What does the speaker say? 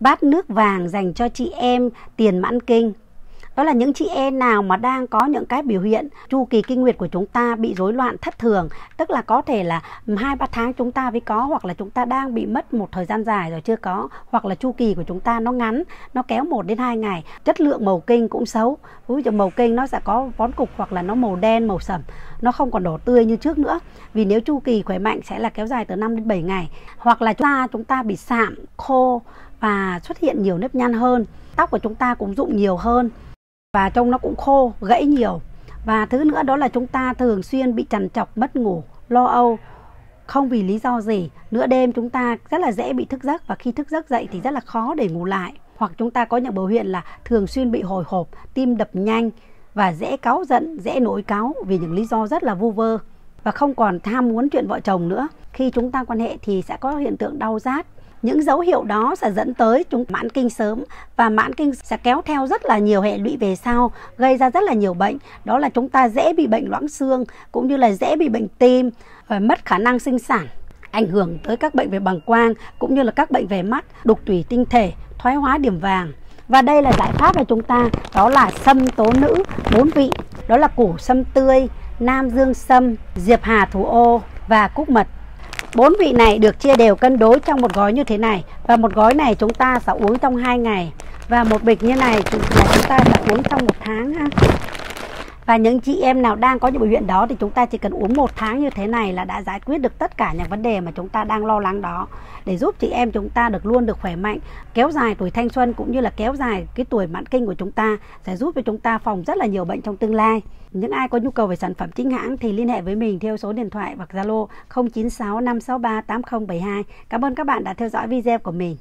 bát nước vàng dành cho chị em tiền mãn kinh. Đó là những chị em nào mà đang có những cái biểu hiện chu kỳ kinh nguyệt của chúng ta bị rối loạn thất thường, tức là có thể là hai, ba tháng chúng ta mới có, hoặc là chúng ta đang bị mất một thời gian dài rồi chưa có, hoặc là chu kỳ của chúng ta nó ngắn, nó kéo một đến hai ngày. Chất lượng màu kinh cũng xấu. Ví dụ màu kinh nó sẽ có vón cục hoặc là nó màu đen, màu sẩm nó không còn đỏ tươi như trước nữa. Vì nếu chu kỳ khỏe mạnh sẽ là kéo dài từ 5 đến 7 ngày. Hoặc là chúng ta chúng ta bị sạm, khô và xuất hiện nhiều nếp nhăn hơn. Tóc của chúng ta cũng rụng nhiều hơn và trông nó cũng khô, gãy nhiều. Và thứ nữa đó là chúng ta thường xuyên bị trằn trọc, mất ngủ, lo âu. Không vì lý do gì, nửa đêm chúng ta rất là dễ bị thức giấc và khi thức giấc dậy thì rất là khó để ngủ lại. Hoặc chúng ta có những biểu hiện là thường xuyên bị hồi hộp, tim đập nhanh và dễ cáu giận, dễ nổi cáu vì những lý do rất là vu vơ. Và không còn tham muốn chuyện vợ chồng nữa. Khi chúng ta quan hệ thì sẽ có hiện tượng đau rát những dấu hiệu đó sẽ dẫn tới chúng mãn kinh sớm và mãn kinh sẽ kéo theo rất là nhiều hệ lụy về sau, gây ra rất là nhiều bệnh. Đó là chúng ta dễ bị bệnh loãng xương cũng như là dễ bị bệnh tim và mất khả năng sinh sản, ảnh hưởng tới các bệnh về bằng quang cũng như là các bệnh về mắt, đục tủy tinh thể, thoái hóa điểm vàng. Và đây là giải pháp của chúng ta, đó là sâm tố nữ, bốn vị. Đó là củ sâm tươi, nam dương sâm, diệp hà thủ ô và cúc mật. Bốn vị này được chia đều cân đối trong một gói như thế này và một gói này chúng ta sẽ uống trong 2 ngày và một bịch như này chúng ta sẽ uống trong một tháng ha. Và những chị em nào đang có những biểu hiện đó thì chúng ta chỉ cần uống một tháng như thế này là đã giải quyết được tất cả những vấn đề mà chúng ta đang lo lắng đó để giúp chị em chúng ta được luôn được khỏe mạnh, kéo dài tuổi thanh xuân cũng như là kéo dài cái tuổi mãn kinh của chúng ta sẽ giúp cho chúng ta phòng rất là nhiều bệnh trong tương lai. Những ai có nhu cầu về sản phẩm chính hãng thì liên hệ với mình theo số điện thoại hoặc Zalo 096 563 8072. Cảm ơn các bạn đã theo dõi video của mình.